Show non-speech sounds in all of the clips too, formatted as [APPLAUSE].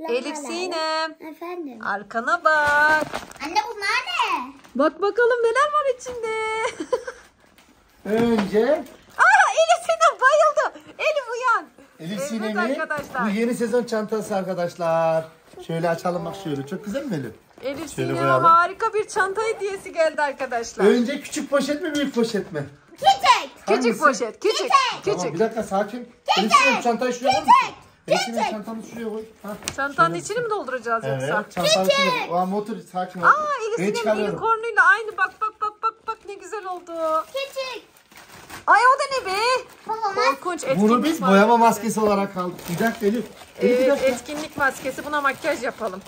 Elif Sinem. Efendim. Arkana bak. Anne bunlar ne? Bak bakalım neler var içinde. [LAUGHS] Önce Aa Elif Sinem bayıldı. Elif uyan. Elif Evet arkadaşlar. bu yeni sezon çantası arkadaşlar. Şöyle açalım bak şöyle. Çok güzel mi Elif? Elif Sinem'e harika bir çanta hediyesi geldi arkadaşlar. Önce küçük poşet mi büyük poşet mi? Küçük. Küçük Hangisi? poşet. Küçük. Tamam Küçük. bir dakika sakin. Elif Sinem çantayı şuraya koy. Elif Sinem çantanı şuraya koy. Ha. Çantanın içini mi dolduracağız Evet yoksa? çantanın içine. O motor sakin ol. Aa Elif Ben Sinem'in çıkarıyorum. unicornuyla aynı bak bak bak bak bak ne güzel oldu. Küçük. Ay o da ne be? Korkunç etkinlik Bunu biz boyama maskesi olarak aldık. Bir dakika Elif. Elif bir Evet, dakika. etkinlik maskesi. Buna makyaj yapalım.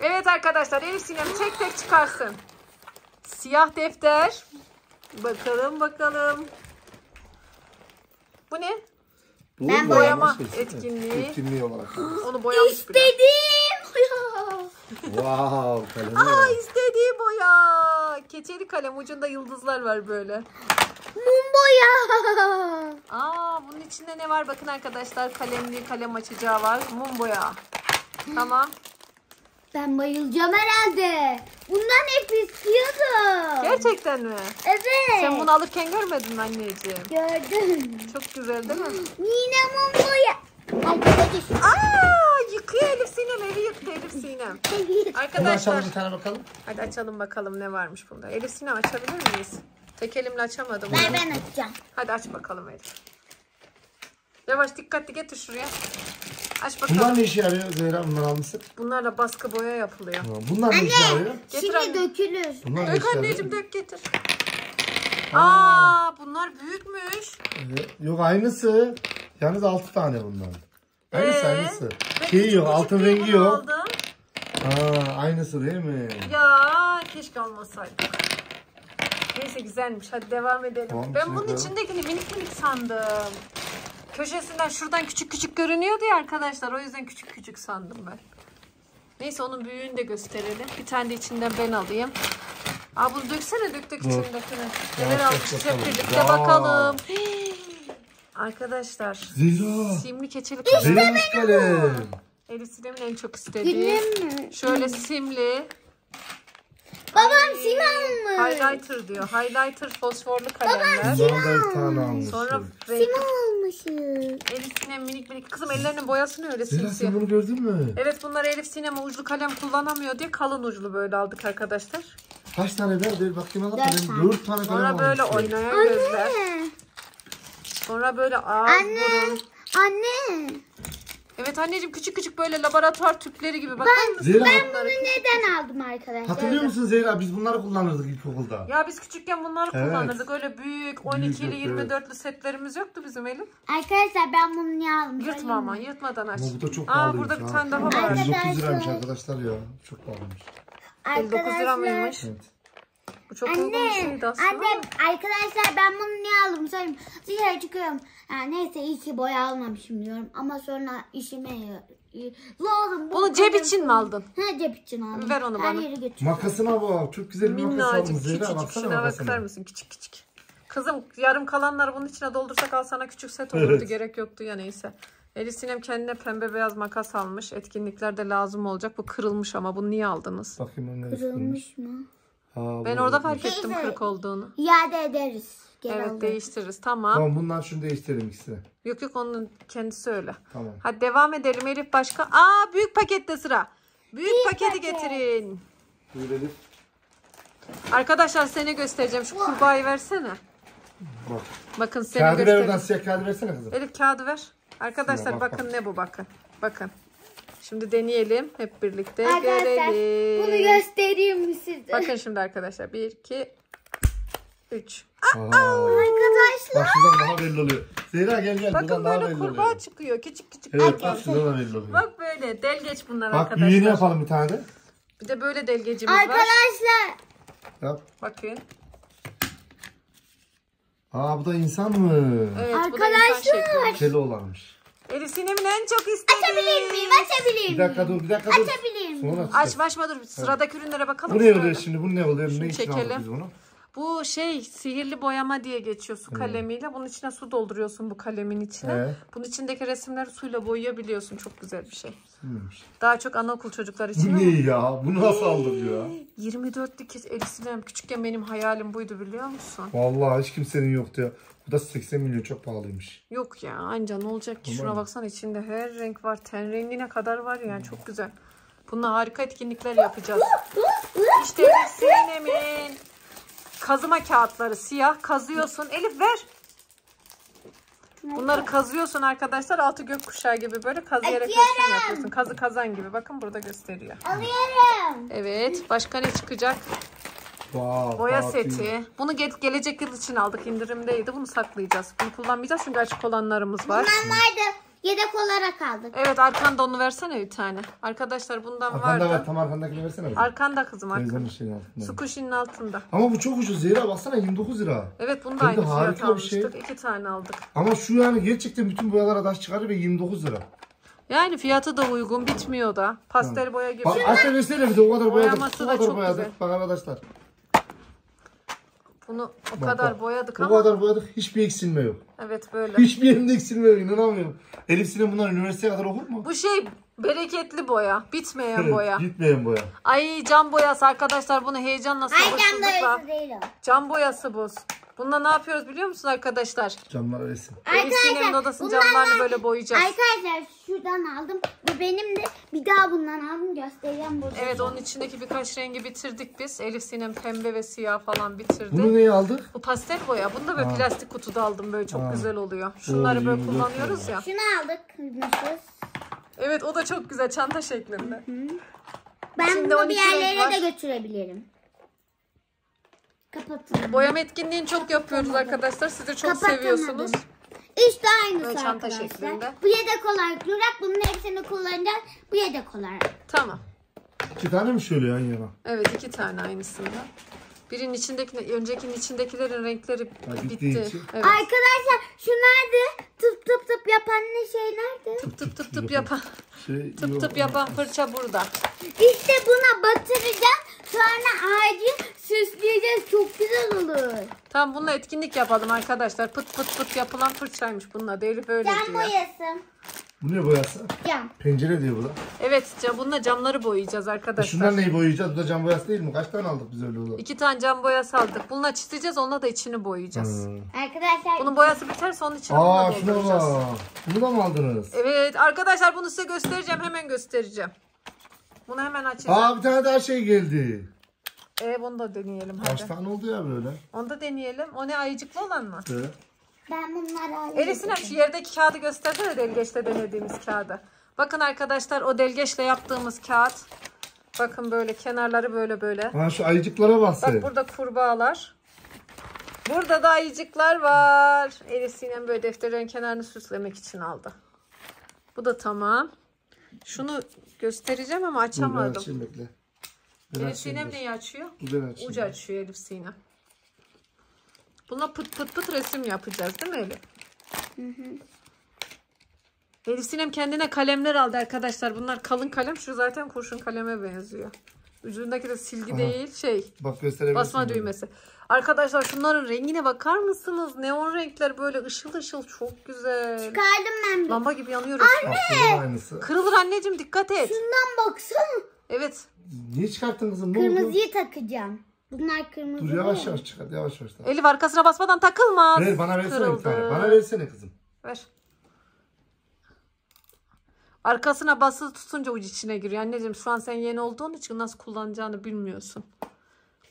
Evet arkadaşlar Elif Sinem tek tek çıkarsın. Siyah defter. Bakalım bakalım. Bu ne? Bu Ben boyama etkinliği. Etkinliği olarak. Onu boyamış bile. Dedim. Wow kalemi. Aa istediği boya. Keçeli kalem ucunda yıldızlar var böyle. Mum boya. Aa bunun içinde ne var? Bakın arkadaşlar kalemli kalem açacağı var. Mum boya. Tamam. Ben bayılacağım herhalde. Bundan hep istiyordum. Gerçekten mi? Evet. Sen bunu alırken görmedin mi anneciğim? Gördüm. Çok güzel değil mi? Yine mum boya. Aa yıkıyor Elif Sinem evi yıktı Elif Sinem. Bunu Arkadaşlar açalım bir tane bakalım. hadi açalım bakalım ne varmış bunda. Elif Sinem açabilir miyiz? Tek elimle açamadım. Ver ben açacağım. Hadi aç bakalım Elif. Yavaş dikkatli getir şuraya. Aç bakalım. Bunlar ne işe yarıyor Zehra? Bunları almışsın. Bunlarla baskı boya yapılıyor. Bunlar ne işe yarıyor? Getir Şimdi anne. dökülür. Bunlar ne Dök işe anneciğim yarıyor? dök getir. Aa bunlar büyükmüş. Evet. Yok aynısı. Yalnız 6 tane bunlar. Aynısı Ee? aynısı. Ben Şeyi yok, küçük altın rengi bunu yok. aldım. Aa, aynısı değil mi? Ya keşke almasaydık. Neyse güzelmiş. Hadi devam edelim. Tamam, ben bunun içindekini minik minik sandım. Köşesinden şuradan küçük küçük görünüyordu ya arkadaşlar. O yüzden küçük küçük sandım ben. Neyse onun büyüğünü de gösterelim. Bir tane de içinden ben alayım. Aa bunu döksene dök dök içindekini. Neler almışız hep bakalım. birlikte bakalım. Arkadaşlar Zehra. simli keçeli kalem. Zehra kalem. Elif Sinem'in en çok istediği. Şöyle simli. Babam sim almış. Highlighter diyor. Highlighter fosforlu kalemler. Bir tane almışsın. Sonra Sim almışım. Elif Sinem minik minik. Kızım ellerinin boyasını öyle simsiyah. sen bunu gördün mü? Evet bunlar Elif Sinem uçlu kalem kullanamıyor diye kalın uçlu böyle aldık arkadaşlar. Kaç tane ver? Ver bakayım al. Dört tane. dört tane kalem Sonra böyle almışsın. oynayan gözler. Anne. Sonra böyle ağız Anne. burun. Anne. Evet anneciğim küçük küçük böyle laboratuvar tüpleri gibi bakar mısın? Zehra Bunu neden aldım arkadaşlar? hatırlıyor musun Zehra? Biz bunları kullanırdık ilkokulda. Ya biz küçükken bunları Evet. kullanırdık. Öyle büyük 12'li evet. 24'lü setlerimiz yoktu bizim Elif. Arkadaşlar ben bunu niye aldım? Yırtma ama yırtmadan aç. Ama bu da çok Aa pahalıymış burada bir ha. tane daha var. 130 liraymış arkadaşlar ya. Çok pahalıymış. 59 lira mıymış? Evet. Bu çok uygun bir Anne, şeydi aslında. anne arkadaşlar ben bunu niye aldım söyleyeyim. Dışarı çıkıyorum. Ha, neyse iyi ki boya almamışım diyorum. Ama sonra işime lazım. bu Bunu cep için mi aldın? Ha cep için aldım. Ver onu Her bana. yere götür. Makasına bak. Çok güzel bir makas almış Zehra. küçücük. Baksana Şuna bakar makasına. mısın? Küçük küçük. Kızım yarım kalanları bunun içine doldursak al sana küçük set olurdu. Evet. Gerek yoktu ya neyse. Elif Sinem kendine pembe beyaz makas almış. Etkinliklerde lazım olacak. Bu kırılmış ama bunu niye aldınız? Bakayım Kırılmış mı? Ha, Ben bu orada fark ettim kırık olduğunu. İade ederiz. Geri Evet alırız. değiştiririz. Tamam. Tamam bundan şunu değiştirelim ikisini. Yok yok onun kendisi öyle. Tamam. Hadi devam edelim Elif başka. Aa büyük pakette sıra. Büyük, paketi paket. getirin. Buyur Elif. Arkadaşlar seni göstereceğim. Şu kurbağayı versene. Bak. Bakın seni Kağıdı ver göstereyim. oradan siyah kağıdı versene kızım. Elif kağıdı ver. Arkadaşlar Şuna bak, bakın ne bu bakın. Bakın. Şimdi deneyelim hep birlikte. Arkadaşlar Görelim. bunu göstereyim mi size? Bakın şimdi arkadaşlar. 1, 2, 3. Aa. Arkadaşlar. Bak şuradan daha belli oluyor. Zehra gel gel. Bakın buradan daha böyle belli kurbağa oluyor. çıkıyor. Küçük küçük. Evet bak şuradan da belli oluyor. Bak, Bak böyle delgeç bunlar arkadaşlar. büyüğünü yapalım bir tane de. Bir de böyle delgecimiz var. Arkadaşlar. Yap. Bakın. Aa bu da insan mı? Evet bu da Arkadaşlar. insan şekli. Keli olanmış. Elif Sinem'in en çok istediği. Açabilir miyim? Açabilir Bir miyim? dakika dur bir dakika dur. Açabilir miyim? Sonra açacağız. Açma açma dur. Sıradaki ürünlere bakalım. Bu ne oluyor şimdi? Bu ne oluyor? Ne için çekelim. aldık biz bunu? Bu şey sihirli boyama diye geçiyor su kalemiyle. Bunun içine su dolduruyorsun bu kalemin içine. He. Bunun içindeki resimleri suyla boyayabiliyorsun. Çok güzel bir şey. Bilmiyormuş. Daha çok anaokul çocuklar için Bu [LAUGHS] ne ya? Bu nasıl aldık ya? 24 dikiz el sinem. Küçükken benim hayalim buydu biliyor musun? Vallahi hiç kimsenin yoktu ya. Bu da 80 milyon çok pahalıymış. Yok ya anca ne olacak ki? Şuna baksana içinde her renk var. Ten rengine kadar var yani çok güzel. Bununla harika etkinlikler yapacağız. [LAUGHS] İşte Sinem'in kazıma kağıtları siyah. Kazıyorsun. Elif ver. Bunları kazıyorsun arkadaşlar. Altı gökkuşağı gibi böyle kazıyarak resim yapıyorsun. Kazı kazan gibi. Bakın burada gösteriyor. Alıyorum. Evet. Başka ne çıkacak? Vay, Boya seti. Bunu ge- gelecek yıl için aldık. indirimdeydi. Bunu saklayacağız. Bunu kullanmayacağız çünkü açık olanlarımız var. Ben vardı. Yedek olarak aldık. Evet arkanda onu versene bir tane. Arkadaşlar bundan Arkanda vardı. ver tam arkandakini versene. bize. Arkanda kızım Teyzenin arkanda. şeyin altında. Su kuşinin altında. Ama bu çok ucuz Zehra baksana 29 lira. Evet bunu da Hem aynı fiyat harika bir almıştık. şey. İki tane aldık. Ama şu yani gerçekten bütün boyalara taş çıkarır ve 29 lira. Yani fiyatı da uygun bitmiyor da. Pastel boya gibi. Bak aç versene bir de o kadar boyadık. Boyaması O da kadar çok boyadık. güzel. Bak arkadaşlar. Bunu o Bak, kadar bak. boyadık Bu ama. kadar boyadık hiçbir eksilme yok. Evet böyle. Hiçbir yerinde eksilme yok inanamıyorum. Elif Sinem bunlar üniversiteye kadar okur mu? Bu şey bereketli boya. Bitmeyen boya. Gitmeyen boya. Ay cam boyası arkadaşlar bunu heyecanla Ay cam sabırsızlıkla. boyası değil o. Cam boyası bu. Bununla ne yapıyoruz biliyor musun arkadaşlar? Camlara resim. Elif Sinem'in odasının bunlar camlarını böyle boyayacağız. Arkadaşlar şuradan aldım. Bu benim de bir daha bundan aldım göstereceğim burada. Evet onun içindeki birkaç rengi bitirdik biz. Elif Sinem pembe ve siyah falan bitirdi. Bunu neye aldık? Bu pastel boya. Bunu da böyle Ha. plastik kutuda aldım böyle çok Ha. güzel oluyor. Şunları böyle 24 kullanıyoruz ya. Şunu aldık. Kırmışız. Evet o da çok güzel çanta şeklinde. Ben İçinde bunu 12 bir renk yerlere var. de götürebilirim. Kapatın. Boyama etkinliğini çok yapıyoruz arkadaşlar. Siz de çok Kapatamadım. seviyorsunuz. İşte aynısı Böyle çanta arkadaşlar. şeklinde. Bu yedek olarak durak. Bunun hepsini kullanacağız. Bu yedek olarak. Tamam. İki tane mi şöyle yan yana? Evet iki tane aynısından. Birinin içindeki, öncekinin içindekilerin renkleri Ha, bitti. Evet. Arkadaşlar şu nerede? Tıp tıp tıp yapan ne şey nerede? Tıp tıp tıp tıp yapan, Şey, tıp yok. tıp yapan fırça burada. İşte buna batıracağız. Sonra ağacı süsleyeceğiz. Çok güzel olur. Tamam bununla etkinlik yapalım arkadaşlar. Pıt pıt pıt yapılan fırçaymış bunun adı. Elif öyle Cam diyor. boyası. Bu ne boyası? Cam. Pencere diyor bu da. Evet cam, bununla camları boyayacağız arkadaşlar. şundan neyi boyayacağız? Bu da cam boyası değil mi? Kaç tane aldık biz öyle olan? İki tane cam boyası aldık. Bununla çizeceğiz onunla da içini boyayacağız. Hmm. Arkadaşlar Bunun boyası biterse onun içini Aa bununla şuna dolduracağız. bak. Bunu da mı aldınız? Evet arkadaşlar bunu size göstereceğim. Hemen göstereceğim. Bunu hemen açacağım. Aa bir tane daha şey geldi. Ee, bunu da deneyelim Kaç hadi. tane oldu ya böyle? Onu da deneyelim. O ne ayıcıklı olan mı? Evet. ben bunları alayım. Elif Sinem şu yerdeki kağıdı göstersene delgeçle denediğimiz kağıdı. Bakın arkadaşlar o delgeçle yaptığımız kağıt. Bakın böyle kenarları böyle böyle. Ha şu ayıcıklara sen. Bak burada kurbağalar. Burada da ayıcıklar var. Elif Sinem böyle defterlerin kenarını süslemek için aldı. Bu da tamam. Şunu göstereceğim ama Dur ben açamadım. açayım bekle. Elif Sinem neyi açıyor? Ucu açıyor Elif Sinem. Buna pıt pıt pıt resim yapacağız değil mi Elif? Elif Sinem kendine kalemler aldı arkadaşlar. Bunlar kalın kalem. Şu zaten kurşun kaleme benziyor. Ucundaki de silgi Aha. değil şey. Bak. Basma böyle. düğmesi. Arkadaşlar şunların rengine bakar mısınız? Neon renkler böyle ışıl ışıl çok güzel. Çıkardım ben bir. Lamba gibi yanıyoruz. Aynısı. Kırılır anneciğim dikkat et. Şundan baksana. Evet. Niye çıkarttın kızım? Ne oldu? Kırmızıyı takacağım. Bunlar kırmızı Dur yavaş yavaş çıkart yavaş yavaş. Elif arkasına basmadan takılmaz. Ver bana versene bir tane. Bana versene kızım. Ver. Arkasına basılı tutunca ucu içine giriyor. Anneciğim şu an sen yeni olduğun için nasıl kullanacağını bilmiyorsun.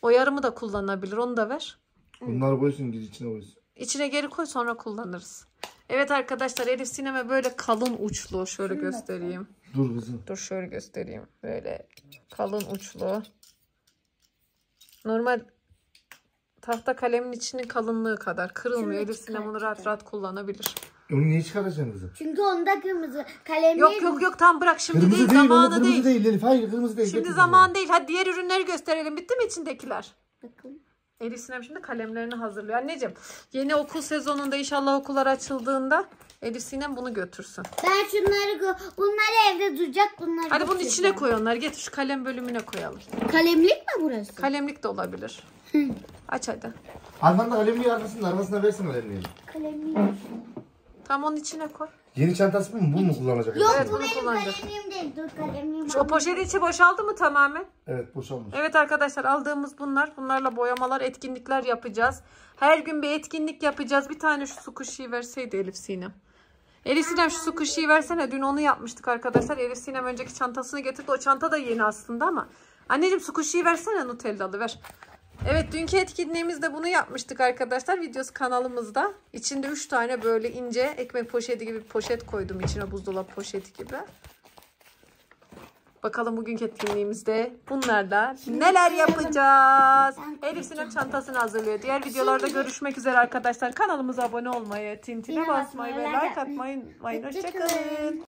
O yarımı da kullanabilir. Onu da ver. Bunları koysun gir içine koysun. İçine geri koy sonra kullanırız. Evet arkadaşlar Elif Sineme böyle kalın uçlu. Şöyle göstereyim. Dur kızım. Dur şöyle göstereyim. Böyle kalın uçlu. Normal tahta kalemin içinin kalınlığı kadar. Kırılmıyor. Elif Sinem onu rahat rahat kullanabilir. Onu niye çıkaracaksın kızım? Çünkü onda kırmızı. Kalem Yok yok yok tam bırak şimdi Kırmızı değil, değil, zamanı kırmızı değil. değil. Elif. Hayır kırmızı değil. Şimdi zaman değil. Hadi diğer ürünleri gösterelim. Bitti mi içindekiler? Bakın. Elif Sinem şimdi kalemlerini hazırlıyor. Anneciğim yeni okul sezonunda inşallah okullar açıldığında Elif Sinem bunu götürsün. Ben şunları gö- bunlar evde duracak bunları. Hadi bunun içine koy onları. Getir şu kalem bölümüne koyalım. Kalemlik mi burası? Kalemlik de olabilir. Aç hadi. Arkanda kalemliği arkasında arkasına versin kalemliği. Kalemim. Tam onun içine koy. Yeni çantası bu mu? Bu mu kullanacak? Yok Evet, bu benim kalemim değil. Dur kalemim. Şu, o poşetin içi boşaldı mı tamamen? Evet boşalmış. Evet arkadaşlar aldığımız bunlar. Bunlarla boyamalar, etkinlikler yapacağız. Her gün bir etkinlik yapacağız. Bir tane şu su kuşuyu verseydi Elif Sinem. Elif Sinem şu su kuşuyu versene. Dün onu yapmıştık arkadaşlar. Elif Sinem önceki çantasını getirdi. O çanta da yeni aslında ama. Anneciğim su kuşuyu versene Nutellalı ver. Evet dünkü etkinliğimizde bunu yapmıştık arkadaşlar. Videosu kanalımızda. İçinde 3 tane böyle ince ekmek poşeti gibi poşet koydum içine buzdolabı poşeti gibi. Bakalım bugünkü etkinliğimizde bunlarla neler yapacağız? Elif Sinem çantasını hazırlıyor. Diğer videolarda görüşmek üzere arkadaşlar. Kanalımıza abone olmayı, tintine basmayı ve like atmayı unutmayın. Hoşçakalın.